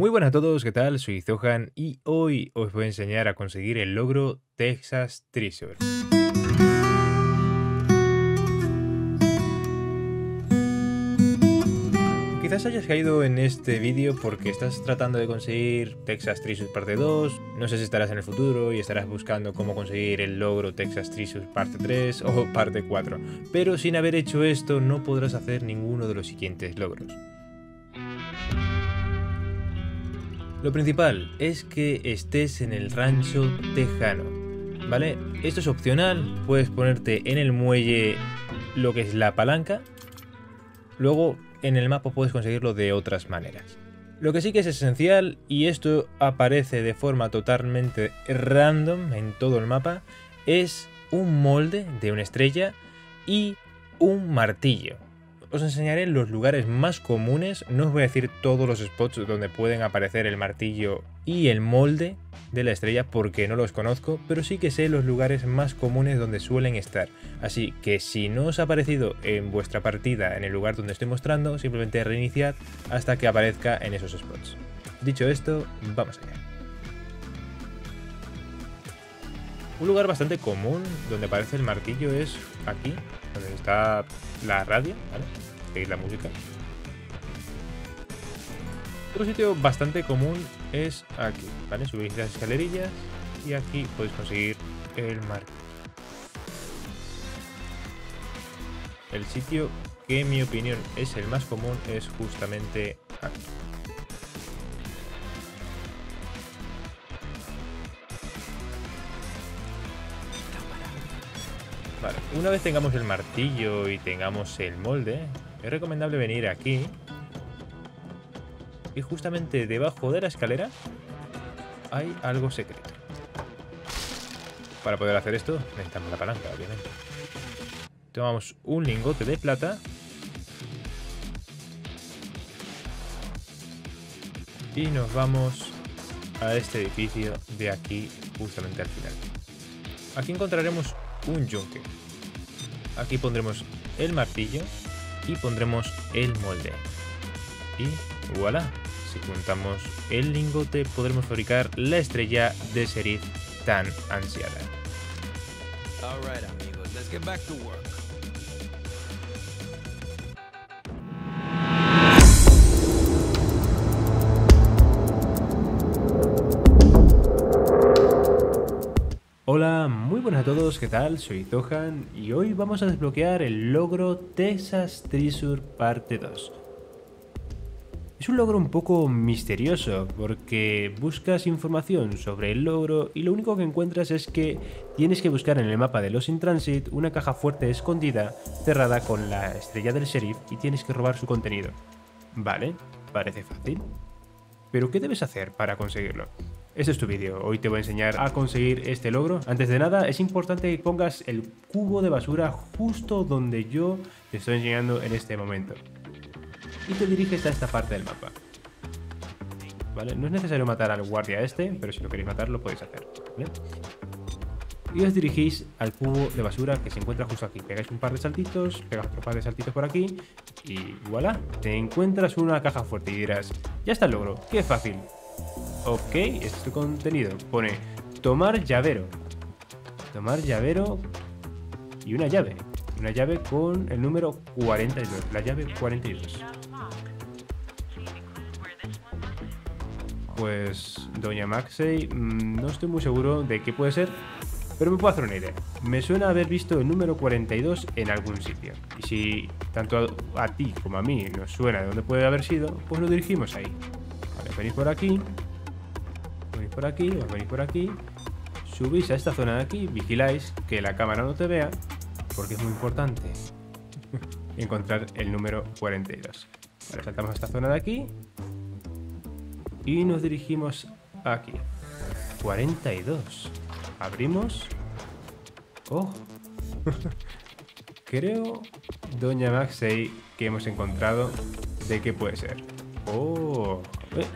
Muy buenas a todos, ¿qué tal? Soy Zohan y hoy os voy a enseñar a conseguir el logro Texas Treasure. Quizás hayas caído en este vídeo porque estás tratando de conseguir Texas Treasure parte 2, no sé si estarás en el futuro y estarás buscando cómo conseguir el logro Texas Treasure parte 3 o parte 4, pero sin haber hecho esto no podrás hacer ninguno de los siguientes logros. Lo principal es que estés en el rancho tejano, ¿vale? Esto es opcional, puedes ponerte en el muelle lo que es la palanca, luego en el mapa puedes conseguirlo de otras maneras. Lo que sí que es esencial, y esto aparece de forma totalmente random en todo el mapa, es un molde de una estrella y un martillo. Os enseñaré los lugares más comunes, no os voy a decir todos los spots donde pueden aparecer el martillo y el molde de la estrella porque no los conozco, pero sí que sé los lugares más comunes donde suelen estar. Así que si no os ha aparecido en vuestra partida en el lugar donde estoy mostrando, simplemente reiniciad hasta que aparezca en esos spots. Dicho esto, vamos allá. Un lugar bastante común donde aparece el martillo es aquí, donde está la radio, ¿vale? Seguir la música. Otro sitio bastante común es aquí, ¿vale? Subís las escalerillas y aquí podéis conseguir el martillo. El sitio que en mi opinión es el más común es justamente aquí. Vale, una vez tengamos el martillo y tengamos el molde, es recomendable venir aquí. Y justamente debajo de la escalera hay algo secreto. Para poder hacer esto necesitamos la palanca, obviamente. Tomamos un lingote de plata. Y nos vamos a este edificio de aquí, justamente al final. Aquí encontraremos un yunque. Aquí pondremos el martillo y pondremos el molde. Y voilà, si juntamos el lingote podremos fabricar la estrella de Serif tan ansiada. Hola, muy buenas a todos, ¿qué tal? Soy Zohan y hoy vamos a desbloquear el logro Texas Treasure parte 2. Es un logro un poco misterioso porque buscas información sobre el logro y lo único que encuentras es que tienes que buscar en el mapa de los in transit una caja fuerte escondida cerrada con la estrella del sheriff y tienes que robar su contenido. Vale, parece fácil. Pero ¿qué debes hacer para conseguirlo? Este es tu vídeo, hoy te voy a enseñar a conseguir este logro. Antes de nada, es importante que pongas el cubo de basura justo donde yo te estoy enseñando en este momento. Y te diriges a esta parte del mapa. ¿Vale? No es necesario matar al guardia este, pero si lo queréis matar lo podéis hacer. Y os dirigís al cubo de basura que se encuentra justo aquí. Pegáis un par de saltitos, pegáis otro par de saltitos por aquí y voilà, te encuentras una caja fuerte y dirás, ya está el logro, qué fácil. Ok, este es tu contenido. Pone tomar llavero. Tomar llavero y una llave. Una llave con el número 42. La llave 42. Pues, Doña Maxey, mmm, no estoy muy seguro de qué puede ser, pero me puedo hacer una idea. Me suena haber visto el número 42 en algún sitio. Y si tanto a, a ti como a mí nos suena de dónde puede haber sido, pues nos dirigimos ahí. Vale, venís por aquí, por aquí, os por aquí, subís a esta zona de aquí, vigiláis que la cámara no te vea, porque es muy importante encontrar el número 42. Vale, saltamos a esta zona de aquí y nos dirigimos aquí. 42. Abrimos. Oh. Creo, Doña Maxey, que hemos encontrado de qué puede ser. Oh. Eh,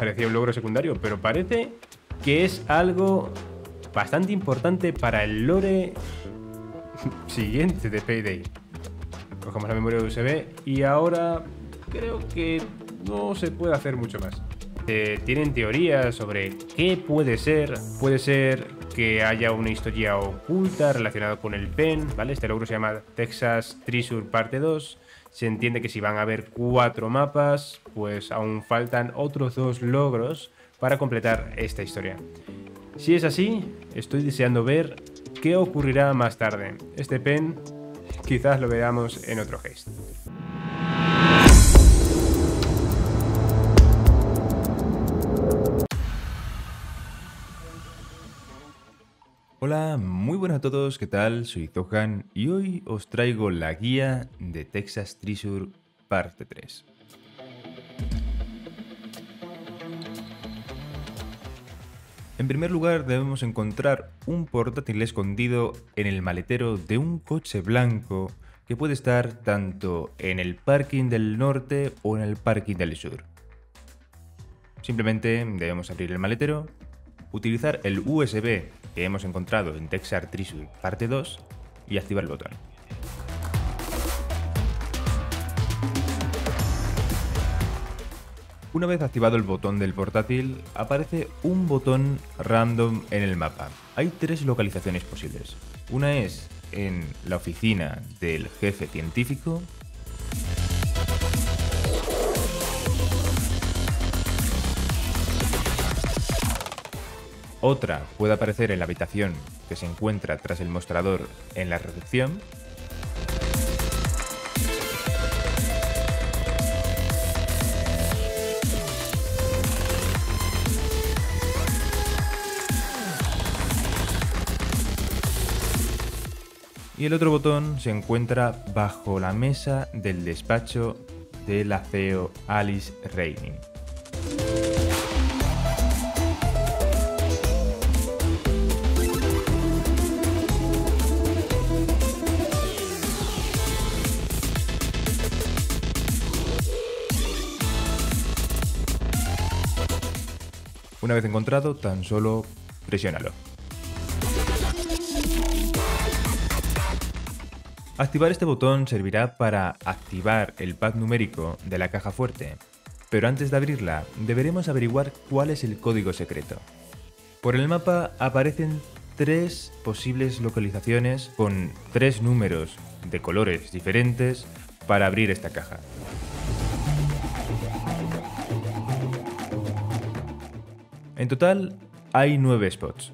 parecía un logro secundario, pero parece que es algo bastante importante para el lore siguiente de Payday. Cogemos la memoria USB y ahora creo que no se puede hacer mucho más. Eh, tienen teorías sobre qué puede ser. Puede ser que haya una historia oculta relacionada con el pen, ¿vale? Este logro se llama Texas Treasure Parte 2. Se entiende que si van a haber cuatro mapas, pues aún faltan otros dos logros para completar esta historia. Si es así, estoy deseando ver qué ocurrirá más tarde. Este pen quizás lo veamos en otro haste. Hola, muy buenas a todos, ¿qué tal? Soy Zohan y hoy os traigo la guía de Texas Treasure parte 3. En primer lugar debemos encontrar un portátil escondido en el maletero de un coche blanco que puede estar tanto en el parking del norte o en el parking del sur. Simplemente debemos abrir el maletero, utilizar el USB que hemos encontrado en Texar Treasure parte 2 y activar el botón. Una vez activado el botón del portátil, aparece un botón random en el mapa. Hay tres localizaciones posibles. Una es en la oficina del jefe científico, Otra puede aparecer en la habitación que se encuentra tras el mostrador en la recepción. Y el otro botón se encuentra bajo la mesa del despacho de la CEO Alice Reining. Una vez encontrado, tan solo presiónalo. Activar este botón servirá para activar el pad numérico de la caja fuerte, pero antes de abrirla deberemos averiguar cuál es el código secreto. Por el mapa aparecen tres posibles localizaciones con tres números de colores diferentes para abrir esta caja. En total hay nueve spots.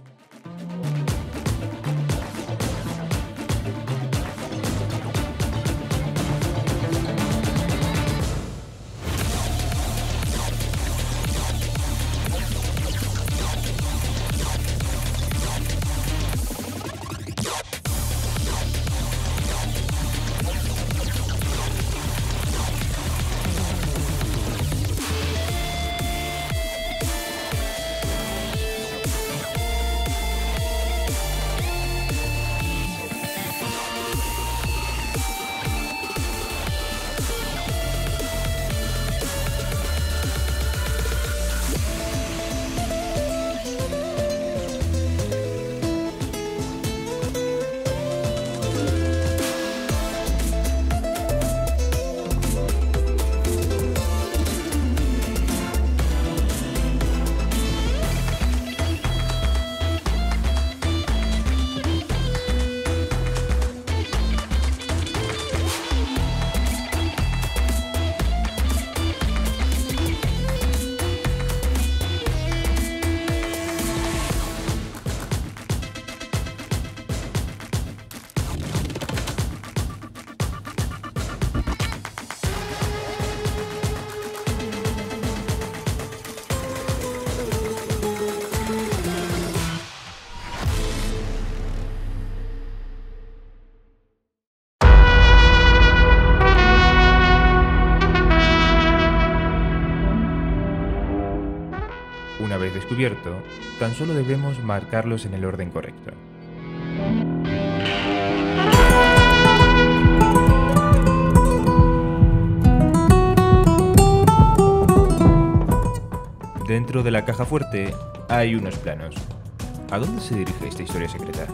Una vez descubierto, tan solo debemos marcarlos en el orden correcto. Dentro de la caja fuerte hay unos planos. ¿A dónde se dirige esta historia secreta?